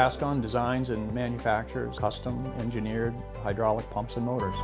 Cascon designs and manufactures custom engineered hydraulic pumps and motors.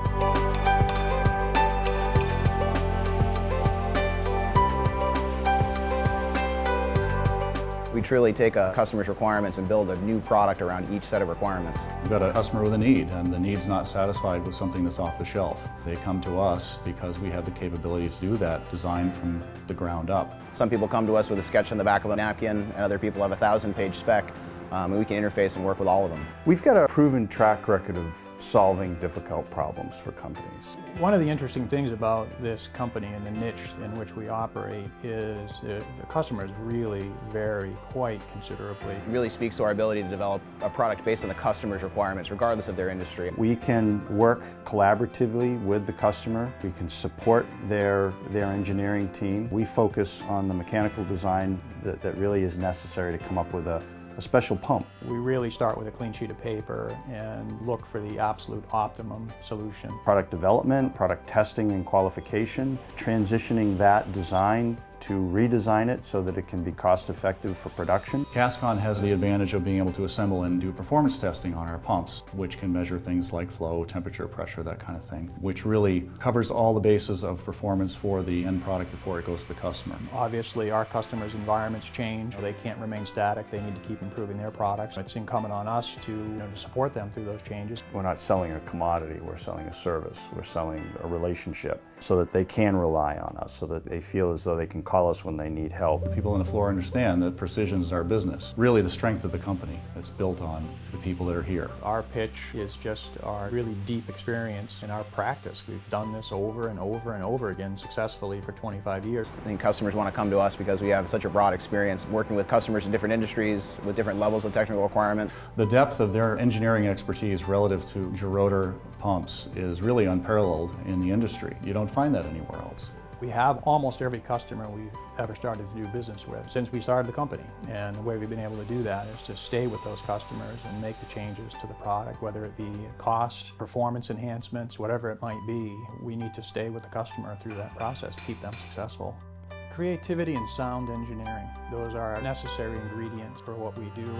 We truly take a customer's requirements and build a new product around each set of requirements. We've got a customer with a need, and the need's not satisfied with something that's off the shelf. They come to us because we have the capability to do that, design from the ground up. Some people come to us with a sketch on the back of a napkin, and other people have a thousand page spec, um, and we can interface and work with all of them. We've got a proven track record of solving difficult problems for companies. One of the interesting things about this company and the niche in which we operate is the, the customers really vary quite considerably. It really speaks to our ability to develop a product based on the customer's requirements, regardless of their industry. We can work collaboratively with the customer. We can support their, their engineering team. We focus on the mechanical design that, that really is necessary to come up with a, a special pump. We really start with a clean sheet of paper and look for the absolute optimum solution. Product development, product testing and qualification, transitioning that design to redesign it so that it can be cost effective for production. Cascon has the advantage of being able to assemble and do performance testing on our pumps, which can measure things like flow, temperature, pressure, that kind of thing, which really covers all the bases of performance for the end product before it goes to the customer. Obviously, our customers' environments change. They can't remain static. They need to keep improving their products. It's incumbent on us to, you know, to support them through those changes. We're not selling a commodity, we're selling a service. We're selling a relationship so that they can rely on us, so that they feel as though they can call us when they need help. People on the floor understand that precision is our business. Really the strength of the company. that's built on the people that are here. Our pitch is just our really deep experience in our practice. We've done this over and over and over again successfully for 25 years. I think customers want to come to us because we have such a broad experience working with customers in different industries with different levels of technical requirement. The depth of their engineering expertise relative to gerotor pumps is really unparalleled in the industry. You don't find that anywhere else. We have almost every customer we've ever started to do business with since we started the company. And the way we've been able to do that is to stay with those customers and make the changes to the product, whether it be cost, performance enhancements, whatever it might be. We need to stay with the customer through that process to keep them successful. Creativity and sound engineering, those are necessary ingredients for what we do.